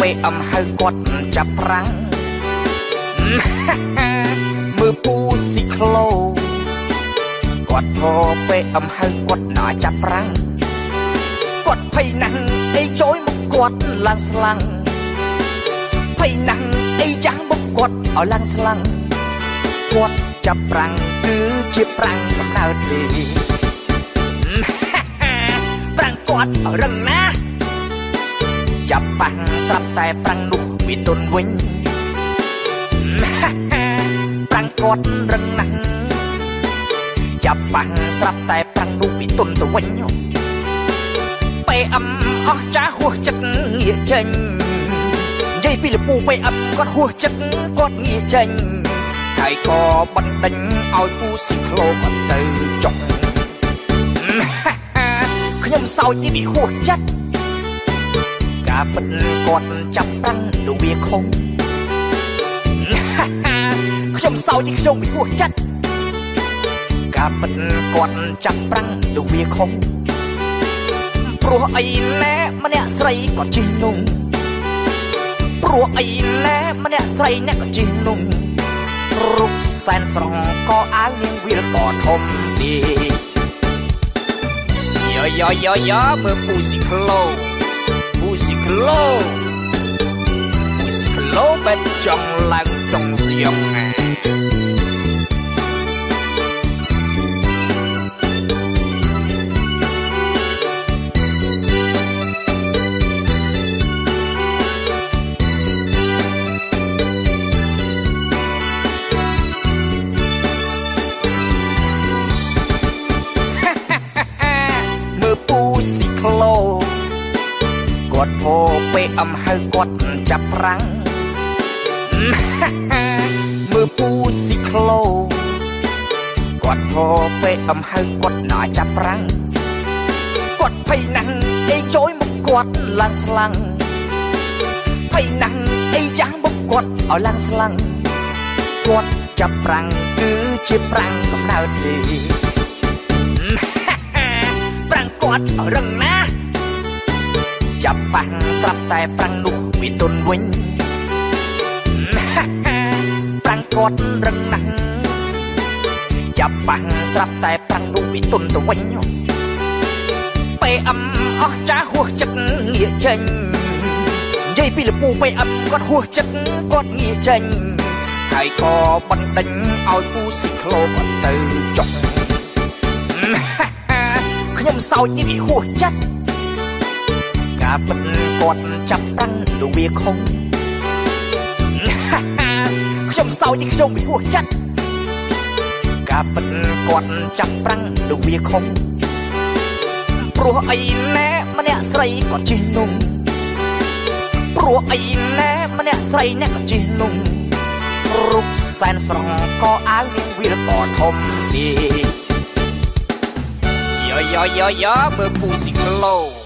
ពេលអំហៅគាត់ចាប់ប្រាំងមើលពូស៊ីក្លូគាត់ធោពេលអំហៅគាត់ណាចាប់ប្រាំងគាត់ភ័យណាស់អីចូលមកគាត់ឡើងស្លាំងភ័យណាស់អីយ៉ាងមកគាត់ឲ្យឡើងស្លាំងគាត់ចាប់ប្រាំងគឺជាប្រាំងកំណើតទេប្រាំងគាត់រឹងណាស់ ចាប់បាំងស្រាប់តែប្រាំងនោះវាទន់វិញប្រាំងគាត់រឹងណាស់ចាប់បាំងស្រាប់តែប្រាំងនោះវាទន់ទៅវិញពេលអឹមអស់ចាហួសចិត្តងាកចេញនិយាយពីលពូពេលអឹមគាត់ហួសចិត្តគាត់ងាកចេញហើយក៏បណ្ដេញឲ្យពូស៊ីក្លូគាត់ទៅចុកខ្ញុំសោចនេះវាហួសចិត្ត ការពិតគាត់ចាប់ប្រាំងលោកវាខុសខ្ញុំសោយនេះខ្ញុំពិគ្រោះចិត្តការពិតគាត់ចាប់ប្រាំងលោកវាខុសព្រោះអីណែម្នាក់ស្រីគាត់ជិះនំព្រោះអីណែម្នាក់ស្រីអ្នកក៏ជិះនំរូបសែនស្រងក៏អាវនាងវាលក៏ធំទេយោយោយោយោមើលពូស៊ីក្លោ ពូស៊ីក្លូពូស៊ីក្លូបែបចង់ឡើងតុងសៀងណា គាត់ពោពេលអំហៅគាត់ចាប់ប្រាំងមើលពូស៊ីក្លោគាត់ពោពេលអំហៅគាត់ណាចាប់ប្រាំងគាត់ភ័យណាស់អីចូលមកគាត់ឡើងស្លាំងភ័យណាស់អីយ៉ាងមកគាត់ឲ្យឡើងស្លាំងគាត់ចាប់ប្រាំងគឺជាប្រាំងកំណើតទេ តែប្រាំងនោះវាទន់វិញប្រាំងគាត់រឹងណាស់ចាប់បាំងស្រាប់តែប្រាំងនោះវាទន់ទៅវិញពេលអឹមអស់ចាហួសចិត្តងាកចេញនិយាយពីលពូពេលអឹមគាត់ហួសចិត្តគាត់ងាកចេញហើយក៏បណ្ដេញឲ្យពូស៊ីក្លូគាត់ទៅចុកខ្ញុំសោចនេះវាហួសចិត្តការ ពិតគាត់ចាប់តាំងដូចវាខំខ្ញុំសោចនេះខ្ញុំវាហួសចិត្តការពិតគាត់ចាប់ប្រាំងដូចវាខំព្រោះអីណែម្នាក់ស្រីគាត់ជិះនំព្រោះអីណែម្នាក់ស្រីអ្នកក៏ជិះនំរូបសែនស្រងក៏អាវនាងវាក៏ធំទី yo yo yo yo មើលពូស៊ីក្លោ